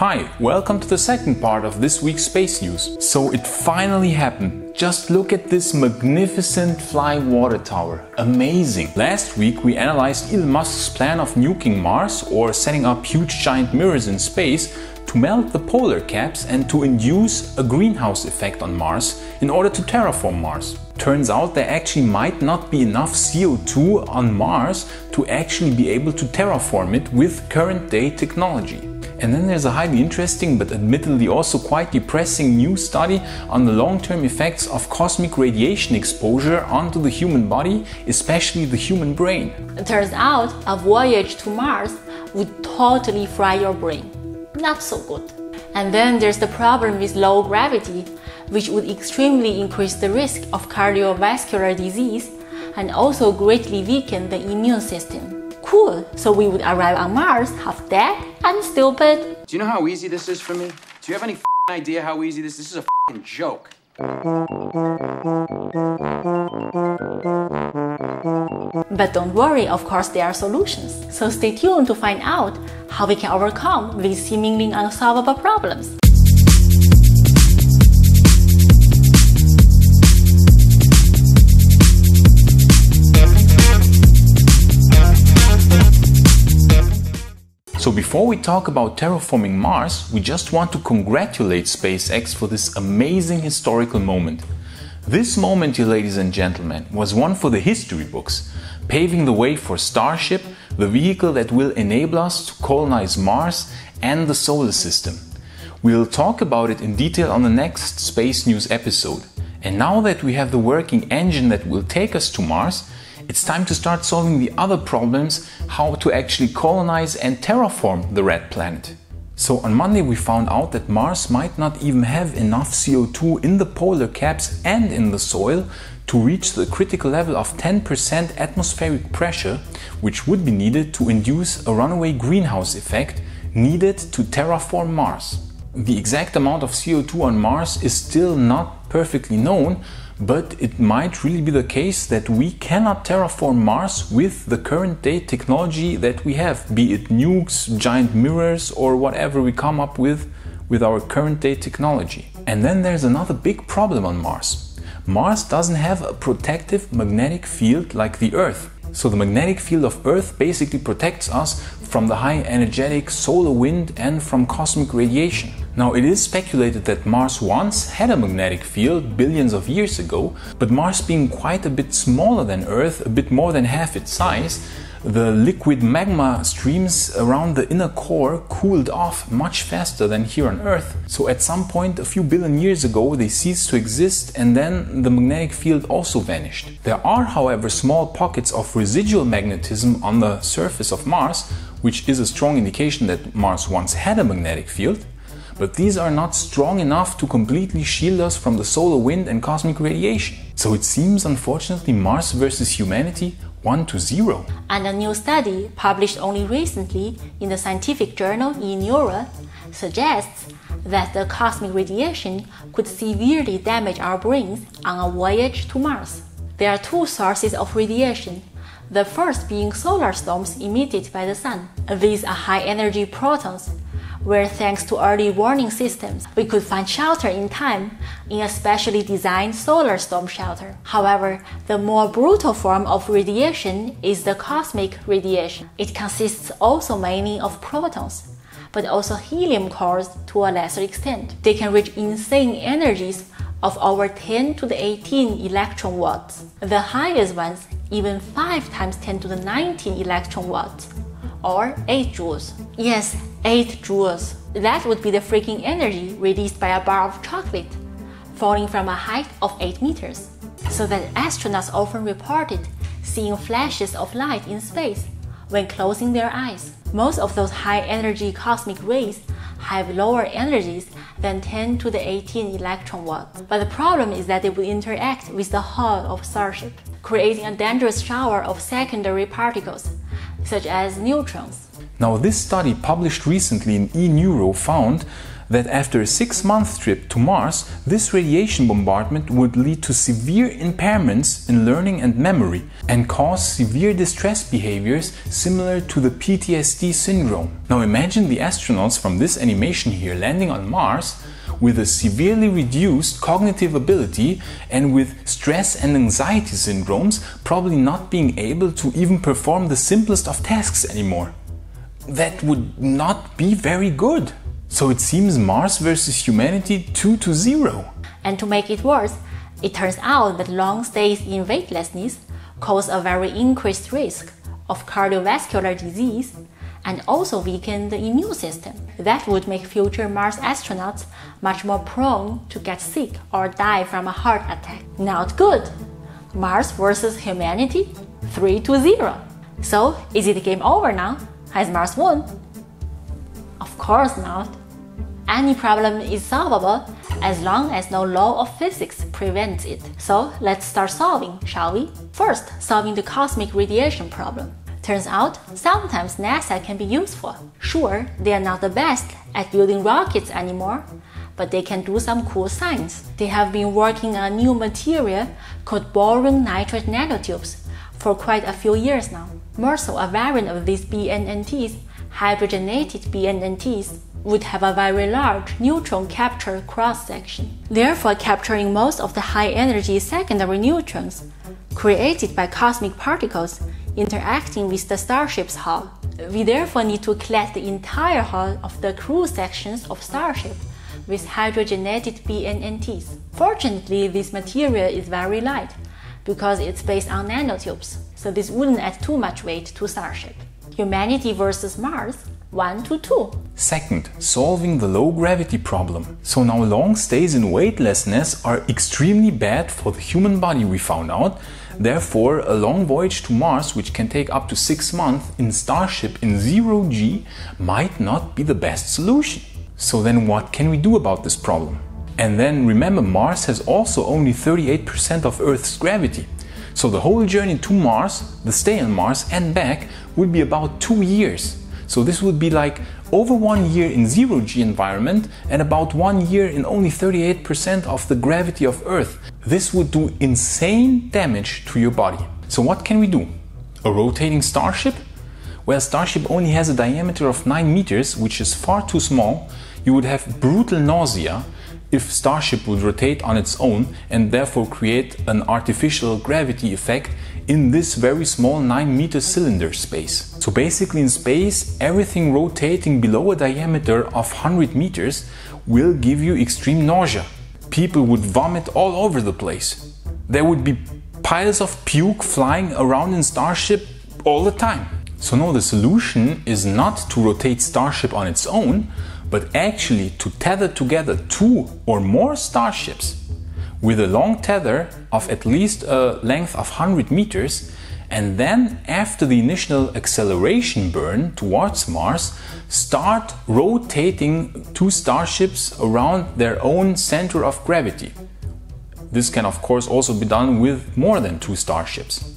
Hi, welcome to the second part of this week's space news. So it finally happened. Just look at this magnificent flying water tower. Amazing. Last week we analyzed Elon Musk's plan of nuking Mars or setting up huge giant mirrors in space to melt the polar caps and to induce a greenhouse effect on Mars in order to terraform Mars. Turns out there actually might not be enough CO2 on Mars to actually be able to terraform it with current day technology. And then there's a highly interesting but admittedly also quite depressing new study on the long-term effects of cosmic radiation exposure onto the human body, especially the human brain. It turns out a voyage to Mars would totally fry your brain. Not so good. And then there's the problem with low gravity, which would extremely increase the risk of cardiovascular disease and also greatly weaken the immune system. Cool, so we would arrive on Mars half dead and stupid. Do you know how easy this is for me? Do you have any idea how easy this is? This is a joke. But don't worry, of course, there are solutions. So stay tuned to find out how we can overcome these seemingly unsolvable problems. So before we talk about terraforming Mars, we just want to congratulate SpaceX for this amazing historical moment. This moment, you ladies and gentlemen, was one for the history books, paving the way for Starship, the vehicle that will enable us to colonize Mars and the solar system. We'll talk about it in detail on the next Space News episode. And now that we have the working engine that will take us to Mars, it's time to start solving the other problems how to actually colonize and terraform the red planet. So on Monday we found out that Mars might not even have enough CO2 in the polar caps and in the soil to reach the critical level of 10% atmospheric pressure, which would be needed to induce a runaway greenhouse effect needed to terraform Mars. The exact amount of CO2 on Mars is still not perfectly known, but it might really be the case that we cannot terraform Mars with the current day technology that we have, be it nukes, giant mirrors, or whatever we come up with with our current day technology. And then there's another big problem on Mars. Mars doesn't have a protective magnetic field like the Earth. So the magnetic field of Earth basically protects us from the high energetic solar wind and from cosmic radiation. Now, it is speculated that Mars once had a magnetic field billions of years ago, but Mars being quite a bit smaller than Earth, a bit more than half its size, the liquid magma streams around the inner core cooled off much faster than here on Earth. So at some point, a few billion years ago, they ceased to exist and then the magnetic field also vanished. There are, however, small pockets of residual magnetism on the surface of Mars, which is a strong indication that Mars once had a magnetic field but these are not strong enough to completely shield us from the solar wind and cosmic radiation. So it seems, unfortunately, Mars versus humanity 1 to 0. And a new study published only recently in the scientific journal eNeuro suggests that the cosmic radiation could severely damage our brains on a voyage to Mars. There are two sources of radiation. The first being solar storms emitted by the sun. These are high energy protons where thanks to early warning systems, we could find shelter in time in a specially designed solar storm shelter. However, the more brutal form of radiation is the cosmic radiation. It consists also mainly of protons, but also helium cores to a lesser extent. They can reach insane energies of over 10 to the 18 electron volts. The highest ones even 5 times 10 to the 19 electron volts or 8 joules. Yes, 8 joules. That would be the freaking energy released by a bar of chocolate falling from a height of 8 meters. So that astronauts often reported seeing flashes of light in space when closing their eyes. Most of those high energy cosmic rays have lower energies than 10 to the 18 electron volts. But the problem is that they will interact with the hull of Starship, creating a dangerous shower of secondary particles such as neutrons. Now, this study published recently in eNeuro found that after a six month trip to Mars, this radiation bombardment would lead to severe impairments in learning and memory and cause severe distress behaviors similar to the PTSD syndrome. Now imagine the astronauts from this animation here landing on Mars with a severely reduced cognitive ability and with stress and anxiety syndromes, probably not being able to even perform the simplest of tasks anymore. That would not be very good. So it seems Mars versus humanity 2 to 0. And to make it worse, it turns out that long stays in weightlessness cause a very increased risk of cardiovascular disease and also weaken the immune system. That would make future Mars astronauts much more prone to get sick or die from a heart attack. Not good. Mars versus humanity 3 to 0. So, is it game over now? Has Mars won? Of course not. Any problem is solvable as long as no law of physics prevents it. So let's start solving, shall we? First, solving the cosmic radiation problem. Turns out, sometimes NASA can be useful. Sure, they are not the best at building rockets anymore, but they can do some cool science. They have been working on a new material called boron nitride nanotubes for quite a few years now. MIRSO, a variant of these BNNTs, hydrogenated BNNTs, would have a very large neutron capture cross section, therefore capturing most of the high energy secondary neutrons created by cosmic particles interacting with the starship's hull. We therefore need to clad the entire hull of the crew sections of Starship with hydrogenated BNNTs. Fortunately, this material is very light because it's based on nanotubes, so this wouldn't add too much weight to Starship. Humanity versus Mars 1 to 2. Second, solving the low gravity problem. So now long stays in weightlessness are extremely bad for the human body, we found out. Therefore, a long voyage to Mars, which can take up to 6 months in Starship in 0G, might not be the best solution. So then what can we do about this problem? And then remember, Mars has also only 38% of Earth's gravity. So the whole journey to Mars, the stay on Mars and back, would be about two years. So this would be like over one year in zero G environment and about one year in only 38% of the gravity of Earth. This would do insane damage to your body. So what can we do? A rotating starship? Well, Starship only has a diameter of 9 meters, which is far too small. You would have brutal nausea if Starship would rotate on its own and therefore create an artificial gravity effect in this very small 9 meter cylinder space. So basically in space, everything rotating below a diameter of 100 meters will give you extreme nausea. People would vomit all over the place. There would be piles of puke flying around in Starship all the time. So no, the solution is not to rotate Starship on its own, but actually to tether together two or more starships with a long tether of at least a length of 100 meters and then after the initial acceleration burn towards Mars start rotating two starships around their own center of gravity. This can of course also be done with more than two starships.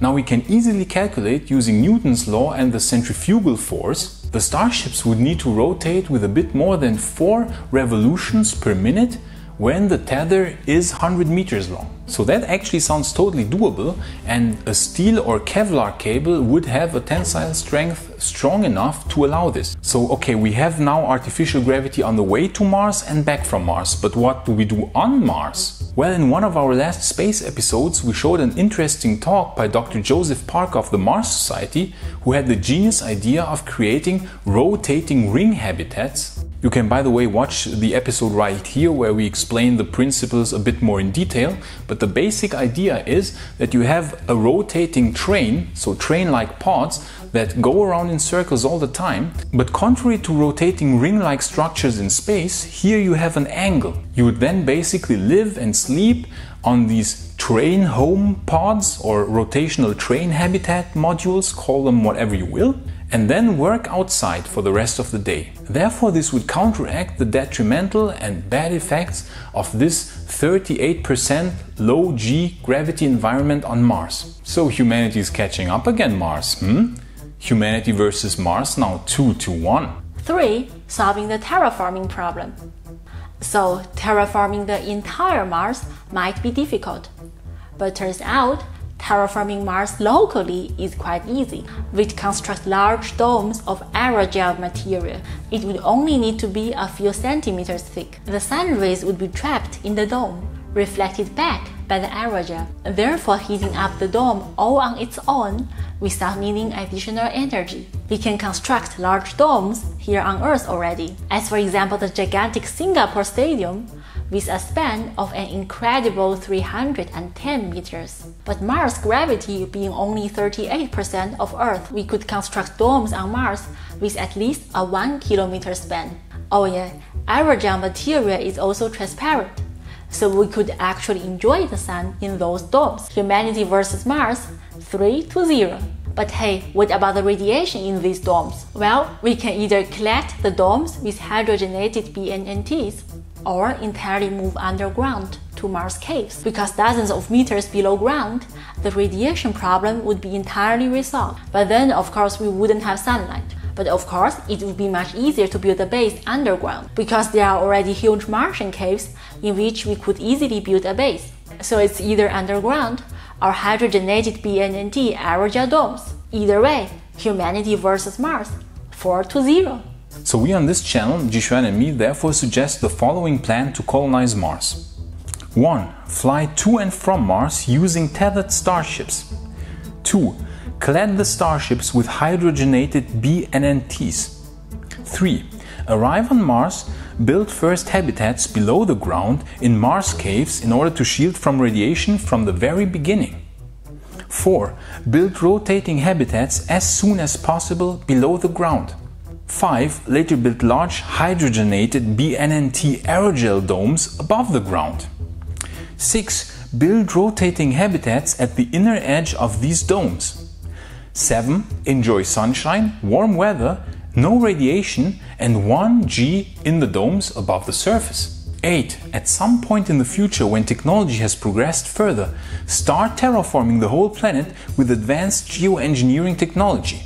Now we can easily calculate using Newton's law and the centrifugal force the starships would need to rotate with a bit more than 4 revolutions per minute when the tether is 100 meters long. So that actually sounds totally doable and a steel or Kevlar cable would have a tensile strength strong enough to allow this. So okay, we have now artificial gravity on the way to Mars and back from Mars, but what do we do on Mars? Well, in one of our last space episodes, we showed an interesting talk by Dr. Joseph Parker of the Mars Society, who had the genius idea of creating rotating ring habitats you can, by the way, watch the episode right here where we explain the principles a bit more in detail. But the basic idea is that you have a rotating train, so train like pods, that go around in circles all the time. But contrary to rotating ring like structures in space, here you have an angle. You would then basically live and sleep on these train home pods or rotational train habitat modules, call them whatever you will and then work outside for the rest of the day. Therefore, this would counteract the detrimental and bad effects of this 38% low G gravity environment on Mars. So humanity is catching up again, Mars, hmm? Humanity versus Mars now 2 to 1. 3. solving the terraforming problem. So, terraforming the entire Mars might be difficult. But turns out, terraforming Mars locally is quite easy. We'd construct large domes of aerogel material. It would only need to be a few centimeters thick. The sun rays would be trapped in the dome, reflected back by the aerogel, therefore heating up the dome all on its own without needing additional energy. We can construct large domes here on Earth already, as for example the gigantic Singapore Stadium with a span of an incredible 310 meters. But Mars gravity being only 38% of Earth, we could construct domes on Mars with at least a 1 kilometer span. Oh yeah, aerogel material is also transparent so we could actually enjoy the sun in those domes. Humanity versus Mars, 3 to 0. But hey, what about the radiation in these domes? Well, we can either collect the domes with hydrogenated BNNTs or entirely move underground to Mars caves. Because dozens of meters below ground, the radiation problem would be entirely resolved. But then, of course, we wouldn't have sunlight. But of course, it would be much easier to build a base underground because there are already huge Martian caves in which we could easily build a base. So it's either underground or hydrogenated BNNT aerogel domes. Either way, humanity versus Mars, 4 to 0. So we on this channel, Jixuan and me, therefore suggest the following plan to colonize Mars. 1. Fly to and from Mars using tethered starships. 2 clad the starships with hydrogenated BNNTs. 3. Arrive on Mars, build first habitats below the ground in Mars caves in order to shield from radiation from the very beginning. 4. Build rotating habitats as soon as possible below the ground. 5. Later build large hydrogenated BNNT aerogel domes above the ground. 6. Build rotating habitats at the inner edge of these domes. 7. Enjoy sunshine, warm weather, no radiation, and 1 G in the domes above the surface. 8. At some point in the future, when technology has progressed further, start terraforming the whole planet with advanced geoengineering technology.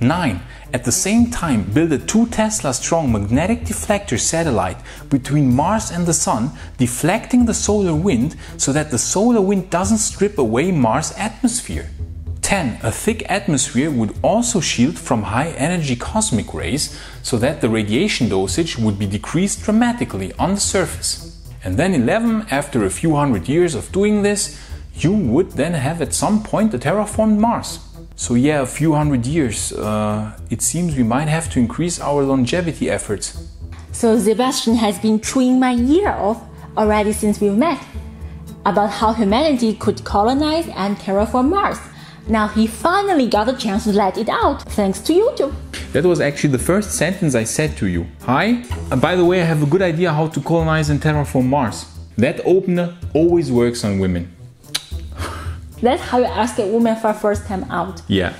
9. At the same time, build a 2 Tesla strong magnetic deflector satellite between Mars and the Sun, deflecting the solar wind so that the solar wind doesn't strip away Mars' atmosphere. 10. A thick atmosphere would also shield from high energy cosmic rays so that the radiation dosage would be decreased dramatically on the surface. And then 11. After a few hundred years of doing this, you would then have at some point a terraformed Mars. So yeah, a few hundred years. Uh, it seems we might have to increase our longevity efforts. So Sebastian has been chewing my ear off already since we've met about how humanity could colonize and terraform Mars. Now he finally got a chance to let it out, thanks to YouTube. That was actually the first sentence I said to you. Hi, uh, by the way, I have a good idea how to colonize and terraform Mars. That opener always works on women. That's how you ask a woman for first time out. Yeah.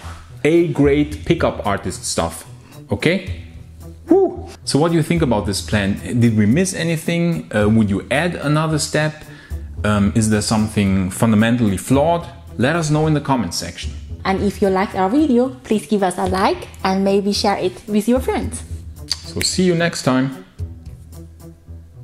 A great pickup artist stuff. Okay? Woo. So what do you think about this plan? Did we miss anything? Uh, would you add another step? Um, is there something fundamentally flawed? Let us know in the comments section. And if you liked our video, please give us a like and maybe share it with your friends. So see you next time.